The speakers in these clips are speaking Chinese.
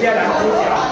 家来分享。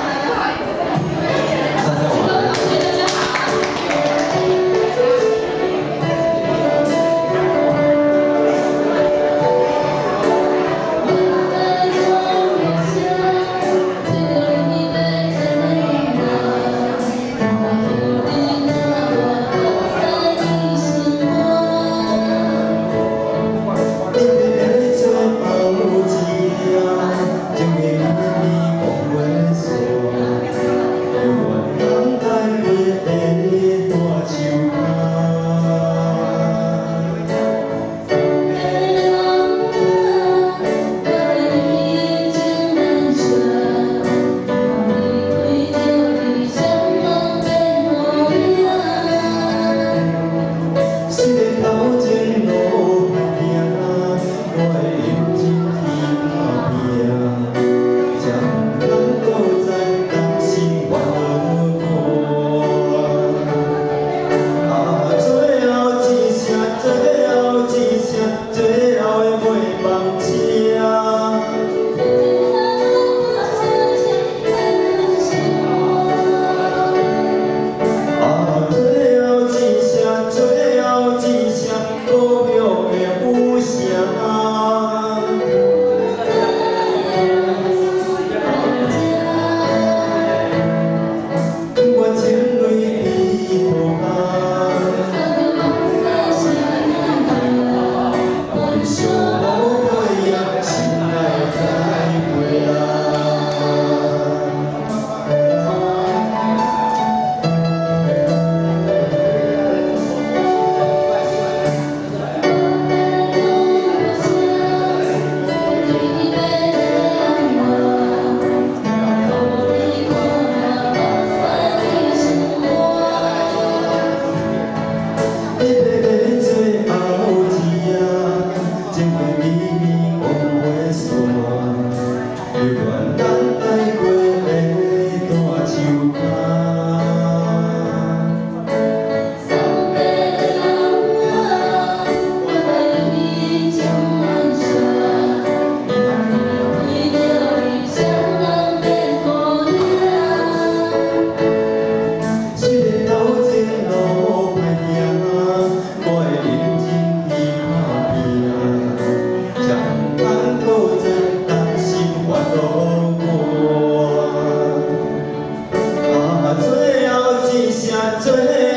最